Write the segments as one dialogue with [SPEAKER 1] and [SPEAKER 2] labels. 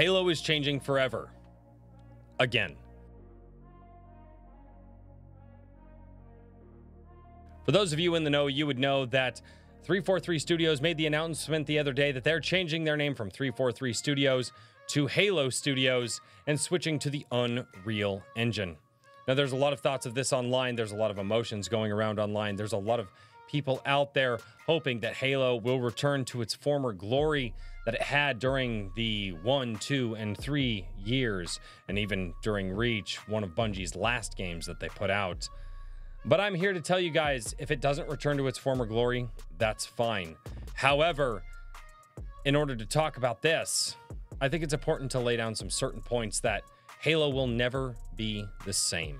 [SPEAKER 1] Halo is changing forever. Again. For those of you in the know, you would know that 343 Studios made the announcement the other day that they're changing their name from 343 Studios to Halo Studios and switching to the Unreal Engine. Now, there's a lot of thoughts of this online. There's a lot of emotions going around online. There's a lot of people out there hoping that Halo will return to its former glory that it had during the one, two, and three years, and even during Reach, one of Bungie's last games that they put out. But I'm here to tell you guys if it doesn't return to its former glory, that's fine. However, in order to talk about this, I think it's important to lay down some certain points that Halo will never be the same.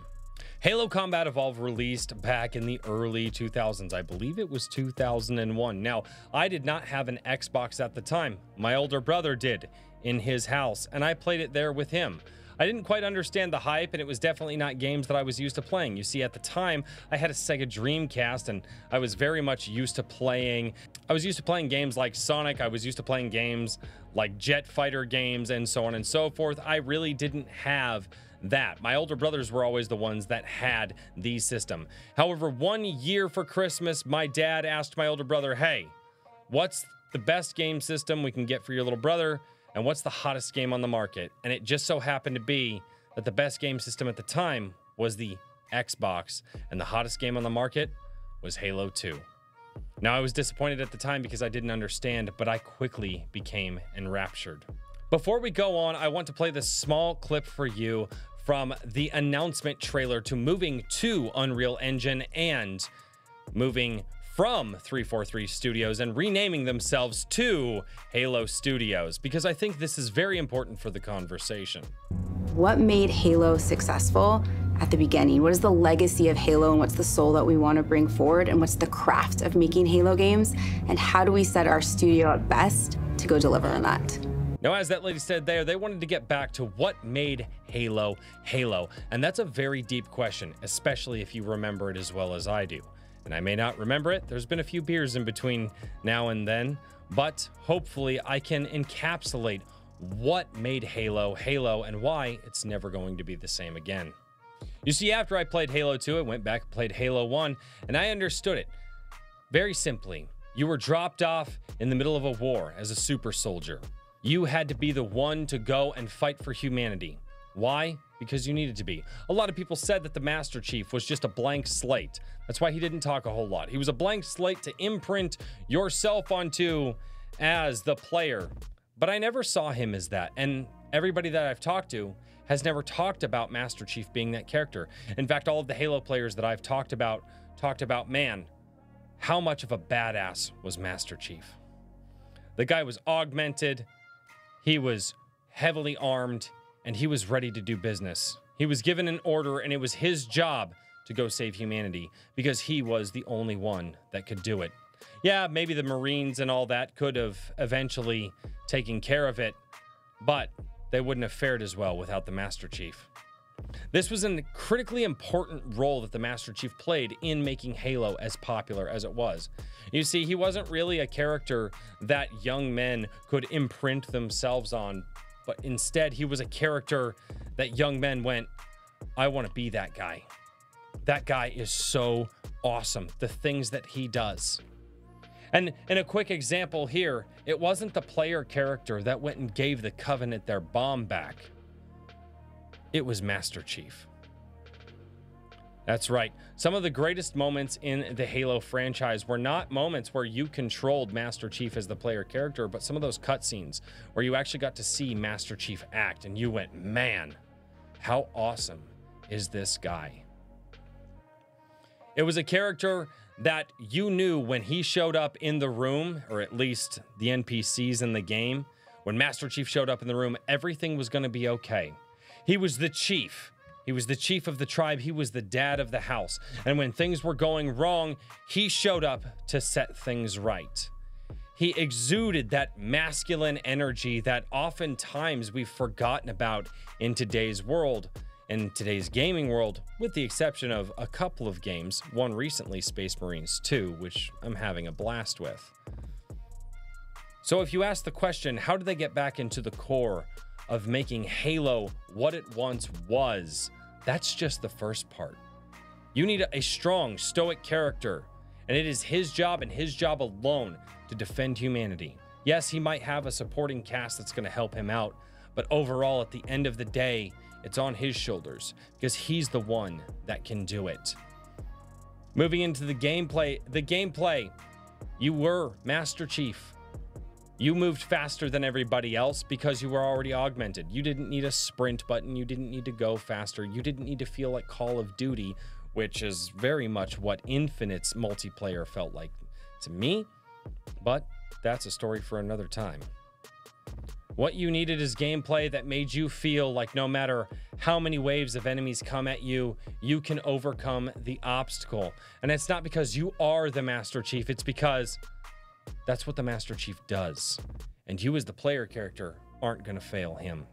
[SPEAKER 1] Halo Combat Evolved released back in the early 2000s. I believe it was 2001. Now, I did not have an Xbox at the time. My older brother did in his house, and I played it there with him. I didn't quite understand the hype, and it was definitely not games that I was used to playing. You see, at the time, I had a Sega Dreamcast, and I was very much used to playing. I was used to playing games like Sonic. I was used to playing games like Jet Fighter games, and so on and so forth. I really didn't have that. My older brothers were always the ones that had the system. However, one year for Christmas, my dad asked my older brother, Hey, what's the best game system we can get for your little brother? And what's the hottest game on the market? And it just so happened to be that the best game system at the time was the Xbox, and the hottest game on the market was Halo 2. Now, I was disappointed at the time because I didn't understand, but I quickly became enraptured. Before we go on, I want to play this small clip for you from the announcement trailer to moving to Unreal Engine and moving from 343 Studios and renaming themselves to Halo Studios because I think this is very important for the conversation.
[SPEAKER 2] What made Halo successful at the beginning? What is the legacy of Halo and what's the soul that we want to bring forward? And what's the craft of making Halo games? And how do we set our studio at best to go deliver on that?
[SPEAKER 1] Now, as that lady said there, they wanted to get back to what made Halo Halo. And that's a very deep question, especially if you remember it as well as I do. And I may not remember it, there's been a few beers in between now and then, but hopefully I can encapsulate what made Halo Halo and why it's never going to be the same again. You see, after I played Halo 2, I went back and played Halo 1, and I understood it. Very simply, you were dropped off in the middle of a war as a super soldier. You had to be the one to go and fight for humanity. Why? Because you needed to be. A lot of people said that the Master Chief was just a blank slate. That's why he didn't talk a whole lot. He was a blank slate to imprint yourself onto as the player. But I never saw him as that. And everybody that I've talked to has never talked about Master Chief being that character. In fact, all of the Halo players that I've talked about talked about, man, how much of a badass was Master Chief? The guy was augmented, he was heavily armed and he was ready to do business. He was given an order and it was his job to go save humanity because he was the only one that could do it. Yeah, maybe the Marines and all that could have eventually taken care of it, but they wouldn't have fared as well without the Master Chief. This was a critically important role that the Master Chief played in making Halo as popular as it was. You see, he wasn't really a character that young men could imprint themselves on, but instead, he was a character that young men went, I want to be that guy. That guy is so awesome. The things that he does. And in a quick example here, it wasn't the player character that went and gave the Covenant their bomb back. It was Master Chief. That's right. Some of the greatest moments in the Halo franchise were not moments where you controlled Master Chief as the player character, but some of those cutscenes where you actually got to see Master Chief act and you went, man, how awesome is this guy? It was a character that you knew when he showed up in the room, or at least the NPCs in the game, when Master Chief showed up in the room, everything was going to be okay. He was the chief. He was the chief of the tribe. He was the dad of the house. And when things were going wrong, he showed up to set things right. He exuded that masculine energy that oftentimes we've forgotten about in today's world, in today's gaming world, with the exception of a couple of games, one recently, Space Marines 2, which I'm having a blast with. So if you ask the question, how do they get back into the core of making Halo what it once was. That's just the first part. You need a strong, stoic character, and it is his job and his job alone to defend humanity. Yes, he might have a supporting cast that's going to help him out, but overall, at the end of the day, it's on his shoulders because he's the one that can do it. Moving into the gameplay, the gameplay, you were Master Chief. You moved faster than everybody else because you were already augmented. You didn't need a sprint button. You didn't need to go faster. You didn't need to feel like Call of Duty, which is very much what Infinite's multiplayer felt like to me. But that's a story for another time. What you needed is gameplay that made you feel like no matter how many waves of enemies come at you, you can overcome the obstacle. And it's not because you are the Master Chief, it's because that's what the Master Chief does. And you, as the player character, aren't going to fail him.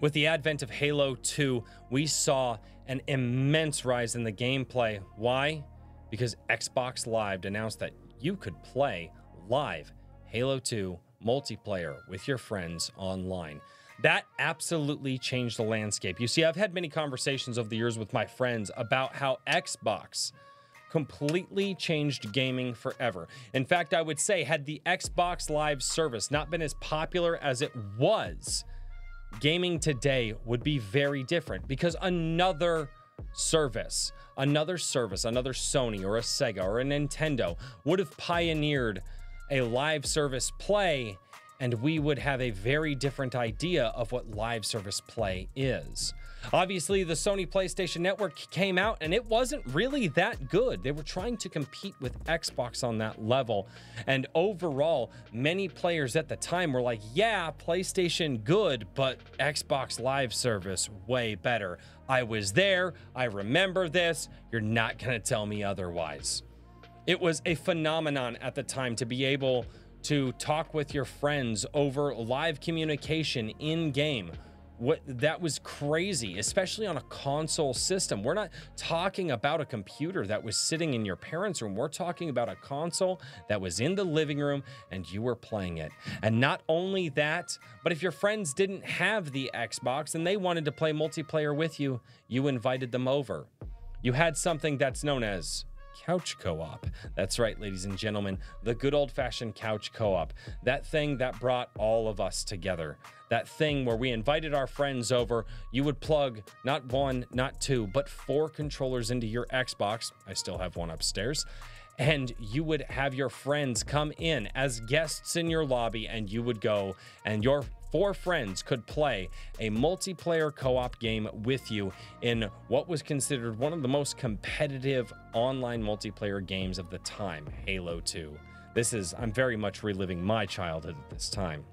[SPEAKER 1] With the advent of Halo 2, we saw an immense rise in the gameplay. Why? Because Xbox Live announced that you could play live Halo 2 multiplayer with your friends online. That absolutely changed the landscape. You see, I've had many conversations over the years with my friends about how Xbox completely changed gaming forever. In fact, I would say, had the Xbox Live service not been as popular as it was, gaming today would be very different because another service, another service, another Sony or a Sega or a Nintendo would have pioneered a live service play, and we would have a very different idea of what live service play is. Obviously, the Sony PlayStation Network came out and it wasn't really that good. They were trying to compete with Xbox on that level. And overall, many players at the time were like, yeah, PlayStation good, but Xbox Live service way better. I was there. I remember this. You're not going to tell me otherwise. It was a phenomenon at the time to be able to talk with your friends over live communication in game. What that was crazy, especially on a console system. We're not talking about a computer that was sitting in your parents' room. We're talking about a console that was in the living room and you were playing it. And not only that, but if your friends didn't have the Xbox and they wanted to play multiplayer with you, you invited them over. You had something that's known as couch co op. That's right, ladies and gentlemen, the good old fashioned couch co op. That thing that brought all of us together. That thing where we invited our friends over. You would plug not one, not two, but four controllers into your Xbox. I still have one upstairs and you would have your friends come in as guests in your lobby and you would go and your four friends could play a multiplayer co op game with you in what was considered one of the most competitive online multiplayer games of the time Halo 2. This is, I'm very much reliving my childhood at this time.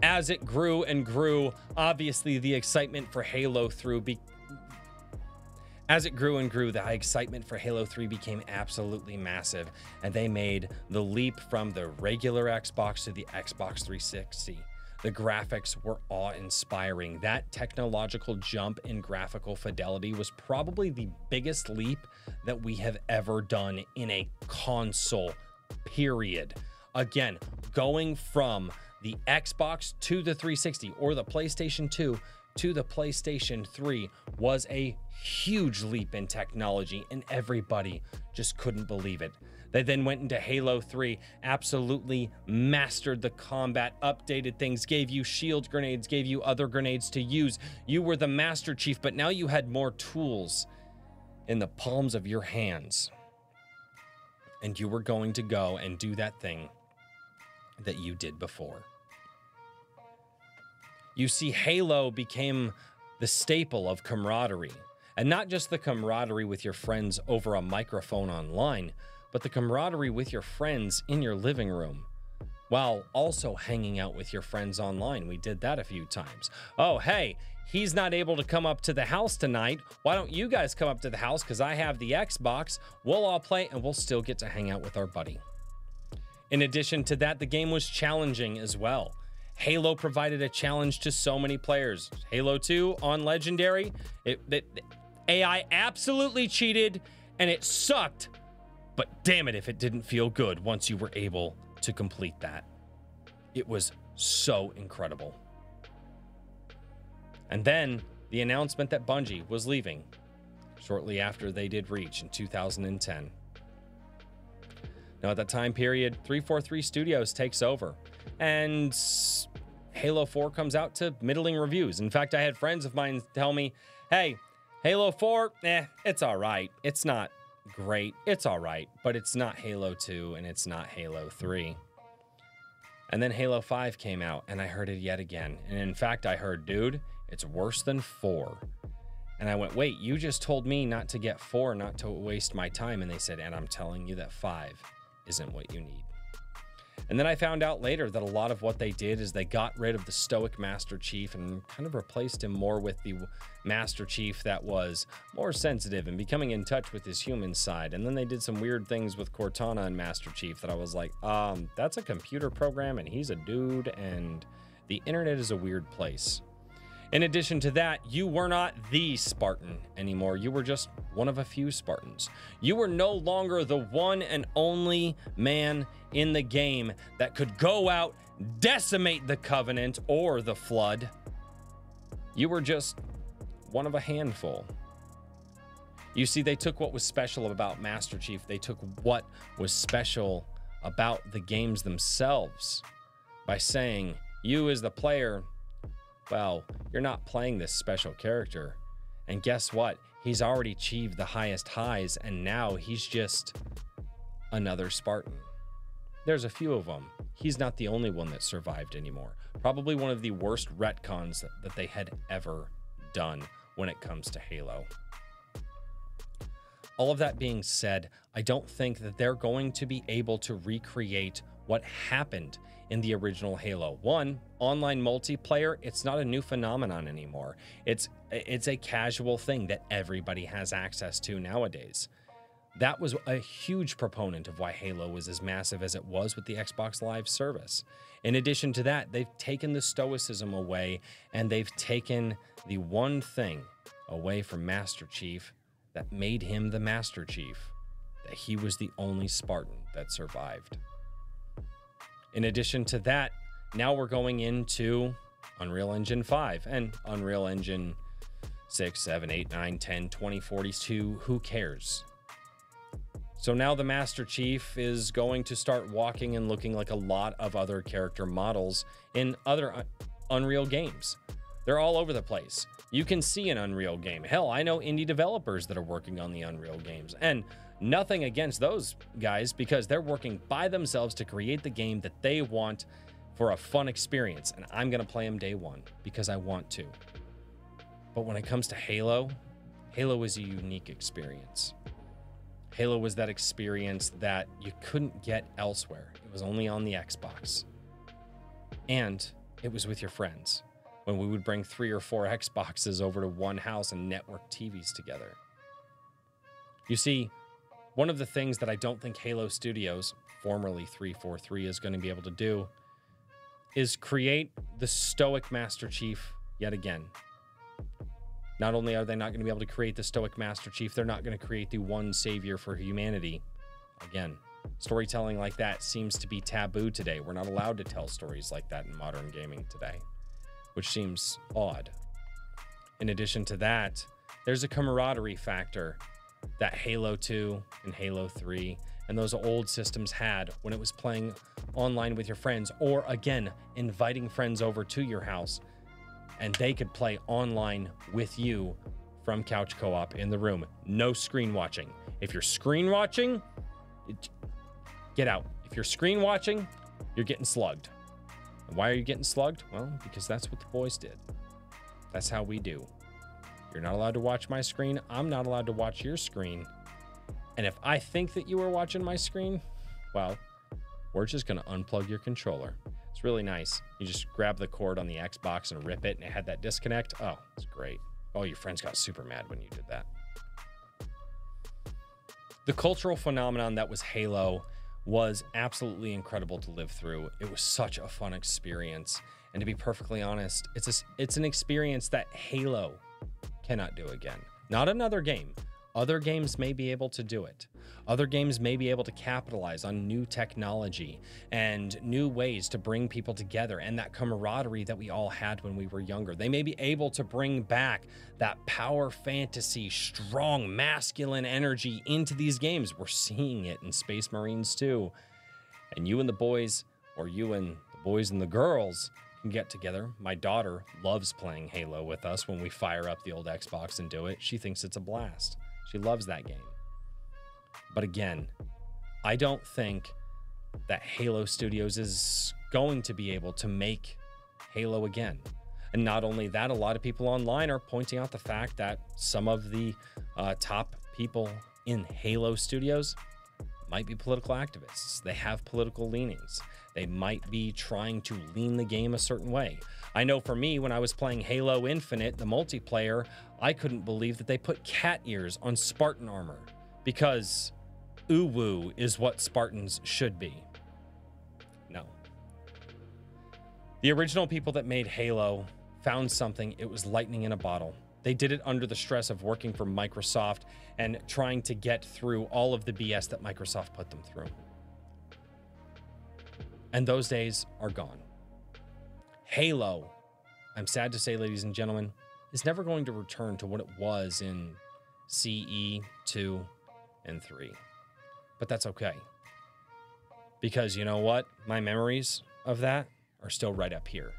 [SPEAKER 1] As it grew and grew, obviously the excitement for Halo through be- as it grew and grew, the excitement for Halo 3 became absolutely massive, and they made the leap from the regular Xbox to the Xbox 360. The graphics were awe inspiring. That technological jump in graphical fidelity was probably the biggest leap that we have ever done in a console, period. Again, going from the Xbox to the 360 or the PlayStation 2 to the PlayStation 3 was a huge leap in technology, and everybody just couldn't believe it. They then went into Halo 3, absolutely mastered the combat, updated things, gave you shield grenades, gave you other grenades to use. You were the Master Chief, but now you had more tools in the palms of your hands. And you were going to go and do that thing that you did before. You see, Halo became the staple of camaraderie. And not just the camaraderie with your friends over a microphone online, but the camaraderie with your friends in your living room while also hanging out with your friends online. We did that a few times. Oh, hey, he's not able to come up to the house tonight. Why don't you guys come up to the house? Because I have the Xbox. We'll all play and we'll still get to hang out with our buddy. In addition to that, the game was challenging as well. Halo provided a challenge to so many players. Halo 2 on Legendary, it, it, AI absolutely cheated and it sucked, but damn it if it didn't feel good once you were able to complete that. It was so incredible. And then the announcement that Bungie was leaving shortly after they did Reach in 2010. Now, at that time period, 343 Studios takes over, and Halo 4 comes out to middling reviews. In fact, I had friends of mine tell me, hey, Halo 4, eh, it's all right. It's not great. It's all right, but it's not Halo 2 and it's not Halo 3. And then Halo 5 came out, and I heard it yet again. And in fact, I heard, dude, it's worse than 4. And I went, wait, you just told me not to get 4, not to waste my time. And they said, and I'm telling you that 5 isn't what you need. And then I found out later that a lot of what they did is they got rid of the stoic Master Chief and kind of replaced him more with the Master Chief that was more sensitive and becoming in touch with his human side. And then they did some weird things with Cortana and Master Chief that I was like, um, that's a computer program and he's a dude and the internet is a weird place. In addition to that, you were not the Spartan anymore. You were just one of a few Spartans. You were no longer the one and only man in the game that could go out, decimate the Covenant or the Flood. You were just one of a handful. You see, they took what was special about Master Chief, they took what was special about the games themselves by saying, You, as the player, well, you're not playing this special character. And guess what? He's already achieved the highest highs, and now he's just another Spartan. There's a few of them. He's not the only one that survived anymore. Probably one of the worst retcons that, they had ever done when it comes to Halo. All of that being said, I don't think that they're going to be able to recreate what happened in the original Halo. One, online multiplayer, it's not a new phenomenon anymore. It's it's a casual thing that everybody has access to nowadays. That was a huge proponent of why Halo was as massive as it was with the Xbox Live service. In addition to that, they've taken the stoicism away and they've taken the one thing away from Master Chief that made him the Master Chief, that he was the only Spartan that survived. In addition to that, now we're going into Unreal Engine 5 and Unreal Engine 6, 7, 8, 9, 10, 20, 42. Who cares? So now the Master Chief is going to start walking and looking like a lot of other character models in other Unreal games. They're all over the place. You can see an Unreal game. Hell, I know indie developers that are working on the Unreal games. And Nothing against those guys because they're working by themselves to create the game that they want for a fun experience. And I'm going to play them day one because I want to. But when it comes to Halo, Halo is a unique experience. Halo was that experience that you couldn't get elsewhere. It was only on the Xbox. And it was with your friends when we would bring three or four Xboxes over to one house and network TVs together. You see, one of the things that I don't think Halo Studios, formerly 343, is going to be able to do is create the stoic Master Chief yet again. Not only are they not going to be able to create the stoic Master Chief, they're not going to create the one savior for humanity again. Storytelling like that seems to be taboo today. We're not allowed to tell stories like that in modern gaming today, which seems odd. In addition to that, there's a camaraderie factor that Halo 2 and Halo 3 and those old systems had when it was playing online with your friends, or again, inviting friends over to your house and they could play online with you from couch co op in the room. No screen watching. If you're screen watching, it, get out. If you're screen watching, you're getting slugged. And why are you getting slugged? Well, because that's what the boys did. That's how we do. You're not allowed to watch my screen. I'm not allowed to watch your screen. And if I think that you are watching my screen, well, we're just going to unplug your controller. It's really nice. You just grab the cord on the Xbox and rip it, and it had that disconnect. Oh, it's great. Oh, your friends got super mad when you did that. The cultural phenomenon that was Halo was absolutely incredible to live through. It was such a fun experience. And to be perfectly honest, it's a, it's an experience that Halo cannot do again. Not another game, Other games may be able to do it. Other games may be able to capitalize on new technology and new ways to bring people together and that camaraderie that we all had when we were younger. They may be able to bring back that power fantasy, strong masculine energy into these games. We're seeing it in Space Marines too. And you and the boys, or you and the boys and the girls, can get together. My daughter loves playing Halo with us when we fire up the old Xbox and do it. She thinks it's a blast. She loves that game. But again, I don't think that Halo Studios is going to be able to make Halo again. And not only that, a lot of people online are pointing out the fact that some of the uh, top people in Halo Studios might be political activists. They have political leanings. They might be trying to lean the game a certain way. I know for me, when I was playing Halo Infinite, the multiplayer, I couldn't believe that they put cat ears on Spartan armor because uwu is what Spartans should be. No. The original people that made Halo found something, it was lightning in a bottle. They did it under the stress of working for Microsoft and trying to get through all of the BS that Microsoft put them through. And those days are gone. Halo, I'm sad to say, ladies and gentlemen, is never going to return to what it was in CE 2 and 3. But that's okay. Because you know what? My memories of that are still right up here.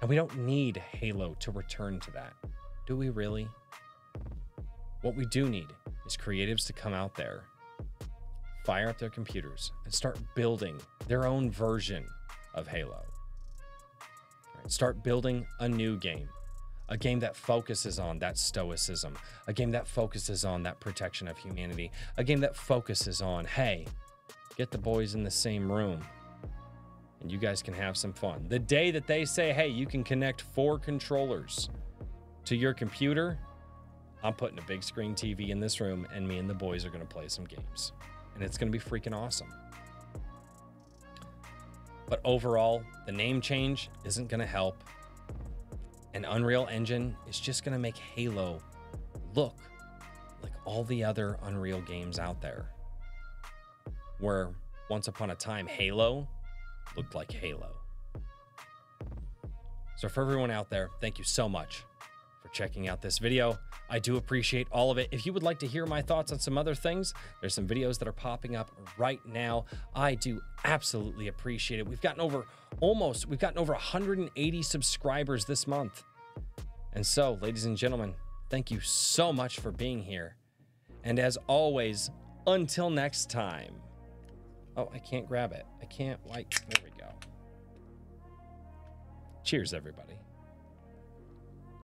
[SPEAKER 1] And we don't need Halo to return to that. Do we really? What we do need is creatives to come out there, fire up their computers, and start building their own version of Halo. Right? Start building a new game, a game that focuses on that stoicism, a game that focuses on that protection of humanity, a game that focuses on, hey, get the boys in the same room and you guys can have some fun. The day that they say, hey, you can connect four controllers to your computer, I'm putting a big screen TV in this room, and me and the boys are going to play some games. And it's going to be freaking awesome. But overall, the name change isn't going to help. And Unreal Engine is just going to make Halo look like all the other Unreal games out there. Where once upon a time, Halo looked like Halo. So, for everyone out there, thank you so much for checking out this video. I do appreciate all of it. If you would like to hear my thoughts on some other things, there's some videos that are popping up right now. I do absolutely appreciate it. We've gotten over almost, we've gotten over 180 subscribers this month. And so, ladies and gentlemen, thank you so much for being here. And as always, until next time. Oh, I can't grab it. I can't, like, there we go. Cheers, everybody.